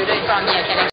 students on the academic